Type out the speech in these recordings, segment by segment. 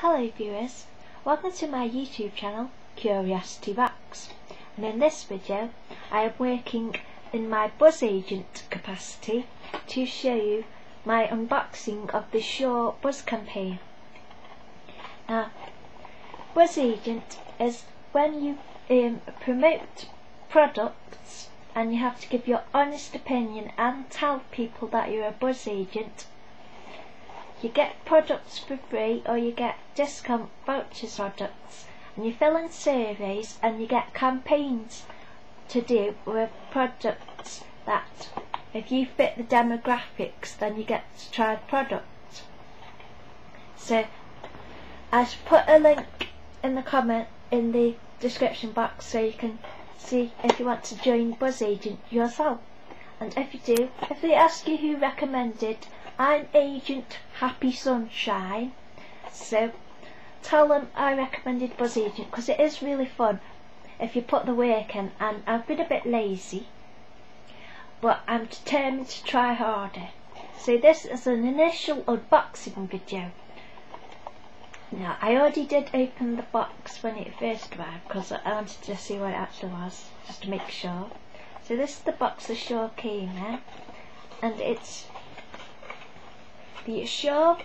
Hello viewers, welcome to my YouTube channel Curiosity Rocks and in this video I am working in my BzzAgent capacity to show you my unboxing of the Sure Buzz campaign. Now BzzAgent is when you um, promote products and you have to give your honest opinion and tell people that you're a BzzAgent you get products for free or you get discount vouchers products and you fill in surveys and you get campaigns to do with products that if you fit the demographics then you get to try the product. So I've put a link in the comment in the description box so you can see if you want to join BzzAgent yourself. And if you do, if they ask you who recommended I'm Agent Happy Sunshine. So tell them I recommended BzzAgent because it is really fun if you put the work in and I've been a bit lazy but I'm determined to try harder. So this is an initial unboxing video. Now I already did open the box when it first arrived because I wanted to see what it actually was just to make sure. So this is the box the Sure came in eh? and it's the assured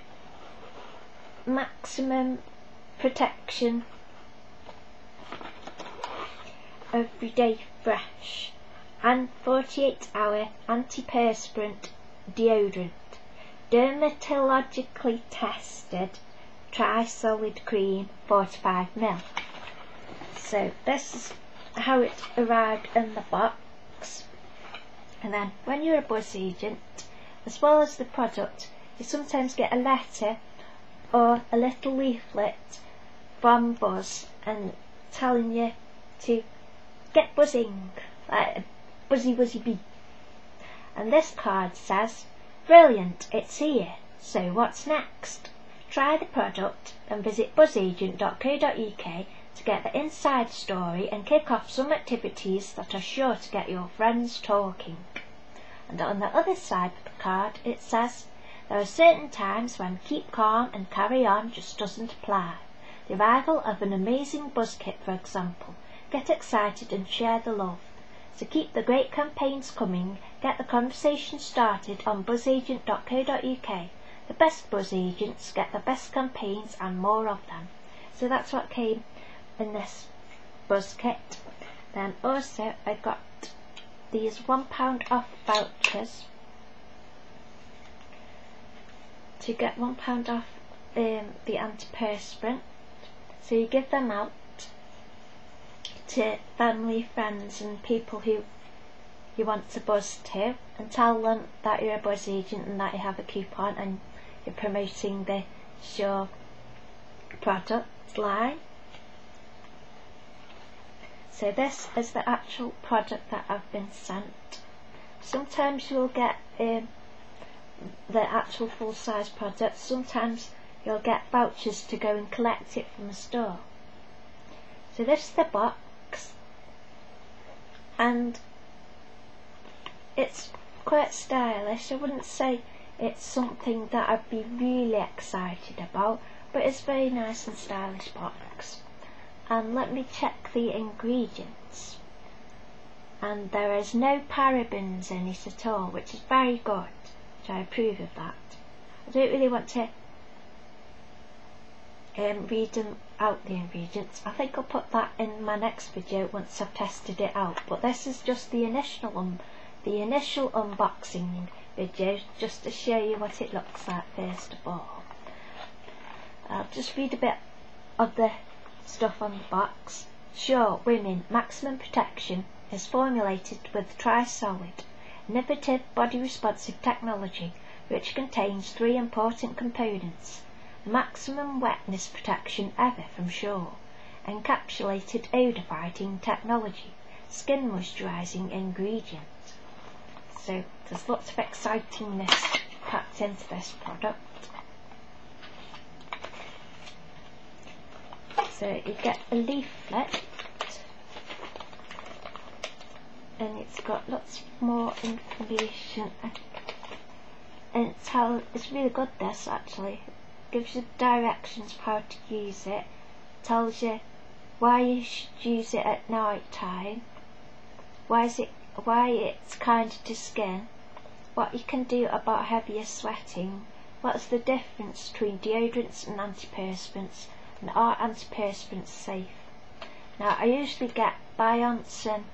maximum protection everyday fresh and 48 hour antiperspirant deodorant. Dermatologically tested. Tri-solid cream 45ml so this is how it arrived in the box. And then when you're a buzz agent as well as the product you sometimes get a letter or a little leaflet from Buzz and telling you to get buzzing, like a buzzy bee. And this card says, brilliant, it's here, so what's next? Try the product and visit buzzagent.co.uk to get the inside story and kick off some activities that are sure to get your friends talking. And on the other side of the card it says, there are certain times when keep calm and carry on just doesn't apply. The arrival of an amazing buzz kit, for example. Get excited and share the love. So keep the great campaigns coming, get the conversation started on buzzagent.co.uk. The best buzz agents get the best campaigns and more of them. So that's what came in this buzz kit. Then also I got these £1 off vouchers to get one pound off um, the antiperspirant. So you give them out to family, friends and people who you want to buzz to and tell them that you're a buzz agent and that you have a coupon and you're promoting the Sure product line. So this is the actual product that I've been sent. Sometimes you'll get um, the actual full size product, sometimes you'll get vouchers to go and collect it from a store. So this is the box and it's quite stylish. I wouldn't say it's something that I'd be really excited about, but it's very nice and stylish box. And let me check the ingredients. And there is no parabens in it at all, which is very good which I approve of that. I don't really want to um, read them out the ingredients. I think I'll put that in my next video once I've tested it out. But this is just the initial um, the initial unboxing video just to show you what it looks like first of all. I'll just read a bit of the stuff on the box. Sure, Women Maximum Protection is formulated with tri-solid innovative body responsive technology which contains three important components maximum wetness protection ever from Sure, encapsulated odour fighting technology, skin moisturising ingredient. So there's lots of excitingness packed into this product. So you get a leaflet and it's got lots more information. And it's how it's really good this actually. It gives you directions how to use it, tells you why you should use it at night time, why is it why it's kinder to skin, what you can do about heavier sweating, what's the difference between deodorants and antiperspirants, and are antiperspirants safe. Now I usually get Bionsen um,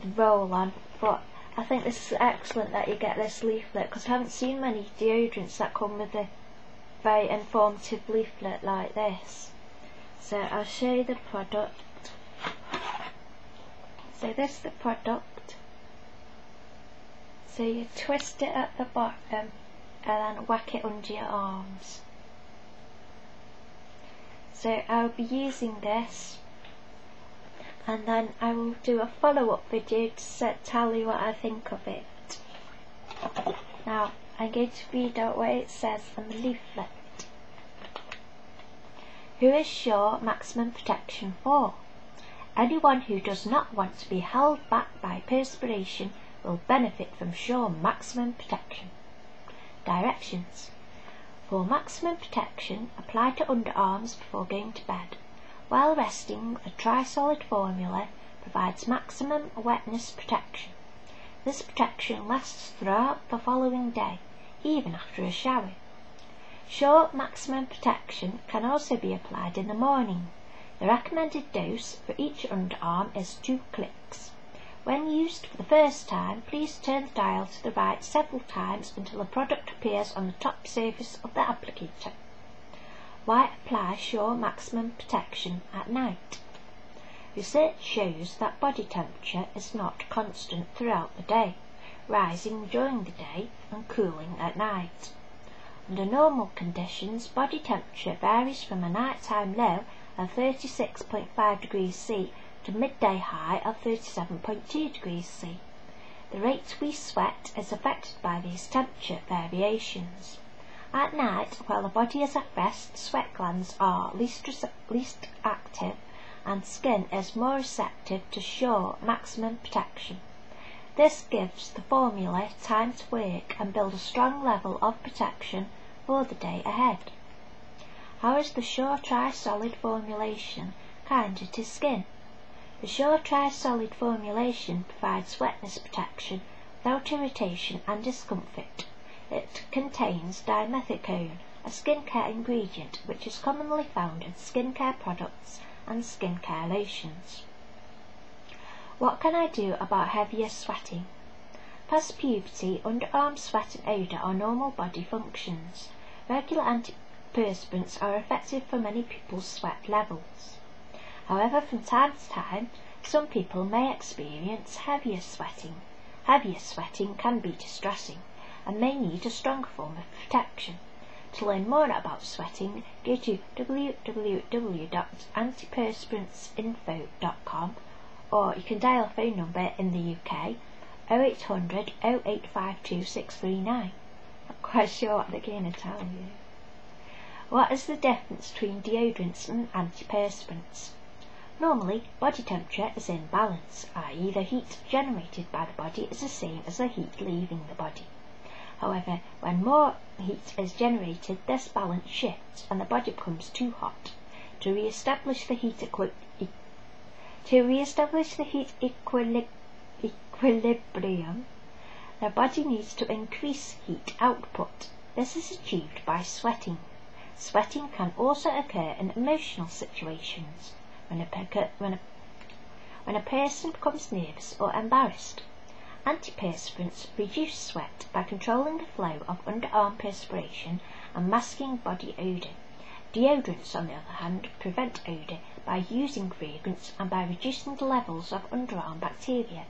the roll-on, but I think this is excellent that you get this leaflet because I haven't seen many deodorants that come with a very informative leaflet like this. So I'll show you the product. So this is the product. So you twist it at the bottom and then whack it under your arms. So I'll be using this and then I will do a follow-up video to tell you what I think of it. Now I'm going to read out what it says on the leaflet. Who is Sure maximum protection for? Anyone who does not want to be held back by perspiration will benefit from Sure maximum protection. Directions. For maximum protection, apply to underarms before going to bed. While resting, the Tri-Solid formula provides maximum wetness protection. This protection lasts throughout the following day, even after a shower. Sure maximum protection can also be applied in the morning. The recommended dose for each underarm is 2 clicks. When used for the first time, please turn the dial to the right several times until the product appears on the top surface of the applicator. Why apply Sure maximum protection at night? Research shows that body temperature is not constant throughout the day, rising during the day and cooling at night. Under normal conditions, body temperature varies from a nighttime low of 36.5 degrees C to midday high of 37.2 degrees C. The rate we sweat is affected by these temperature variations. At night, while the body is at rest, sweat glands are least, least active and skin is more receptive to Sure maximum protection. This gives the formula time to work and build a strong level of protection for the day ahead. How is the Sure Tri-Solid formulation kinder to skin? The Sure Tri-Solid formulation provides wetness protection without irritation and discomfort. It contains dimethicone, a skincare ingredient which is commonly found in skincare products and skincare lotions. What can I do about heavier sweating? Past puberty, underarm sweat and odour are normal body functions. Regular antiperspirants are effective for many people's sweat levels. However, from time to time, some people may experience heavier sweating. Heavier sweating can be distressing and may need a stronger form of protection. To learn more about sweating, go to www.antiperspirantsinfo.com or you can dial a phone number in the UK 0800 0852 639. Not quite sure what they're going to tell you. What is the difference between deodorants and antiperspirants? Normally, body temperature is in balance, i.e. the heat generated by the body is the same as the heat leaving the body. However, when more heat is generated, this balance shifts and the body becomes too hot. To re-establish the heat to re-establish the heat equili equilibrium, the body needs to increase heat output. This is achieved by sweating. Sweating can also occur in emotional situations when a, when a, when a person becomes nervous or embarrassed. Antiperspirants reduce sweat by controlling the flow of underarm perspiration and masking body odour. Deodorants, on the other hand, prevent odour by using fragrance and by reducing the levels of underarm bacteria.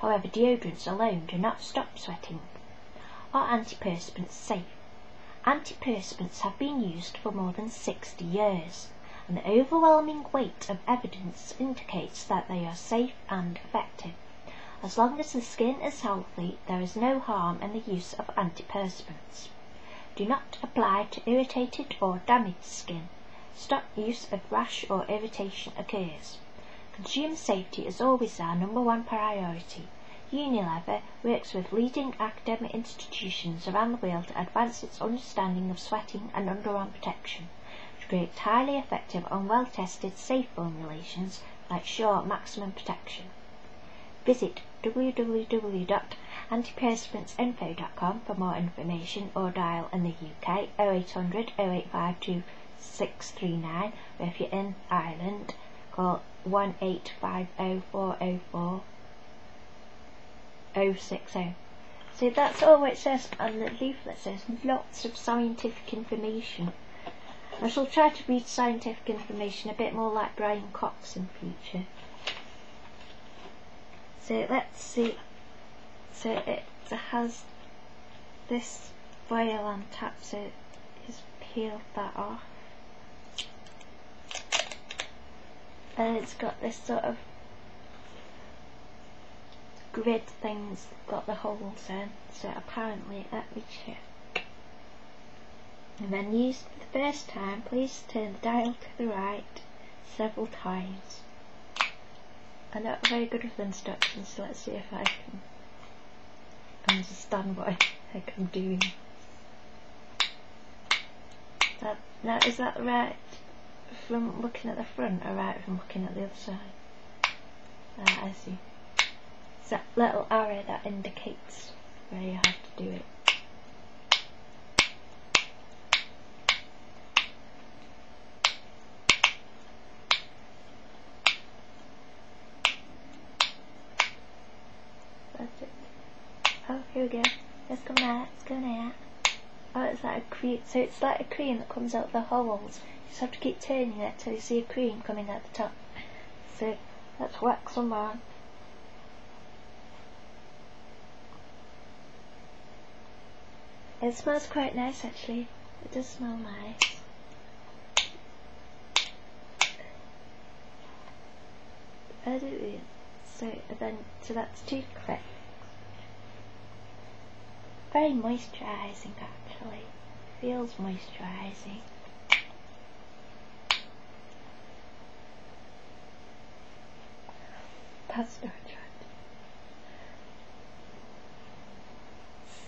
However, deodorants alone do not stop sweating. Are antiperspirants safe? Antiperspirants have been used for more than 60 years, and the overwhelming weight of evidence indicates that they are safe and effective. As long as the skin is healthy, there is no harm in the use of antiperspirants. Do not apply to irritated or damaged skin. Stop use if rash or irritation occurs. Consumer safety is always our number one priority. Unilever works with leading academic institutions around the world to advance its understanding of sweating and underarm protection, to create highly effective and well-tested safe formulations like Sure Maximum Protection. Visit www.antiperspirantsinfo.com for more information or dial in the UK 0800 0852 639 or if you're in Ireland call 1850404 060. So that's all it says on the leaflet says lots of scientific information. I shall try to read scientific information a bit more like Brian Cox in future. So let's see. So it has this foil on top, so just peel that off. And it's got this sort of grid things got the holes in, so apparently, let me check. And then used for the first time, please turn the dial to the right several times. I'm not very good with instructions, so let's see if I can understand what I think I'm doing. That, now, is that right from looking at the front or right from looking at the other side? Ah, I see It's that little arrow that indicates where you have to do it. That's it. Here. Let's go now. Let's go now. Oh, it's like a cream. So it's like a cream that comes out of the holes. You just have to keep turning it till you see a cream coming out the top. So let's wax some on. It smells quite nice actually. It does smell nice. I so then so that's two clicks. Very moisturising actually. Feels moisturising. That's not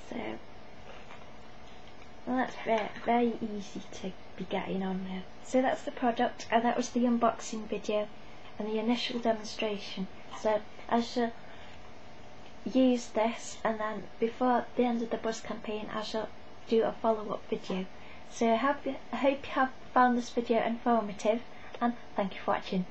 So well, that's very, very easy to be getting on with. So that's the product, and that was the unboxing video and the initial demonstration. So I shall use this, and then before the end of the buzz campaign, I shall do a follow-up video. So I, hope, I hope you have found this video informative, and thank you for watching.